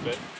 fit.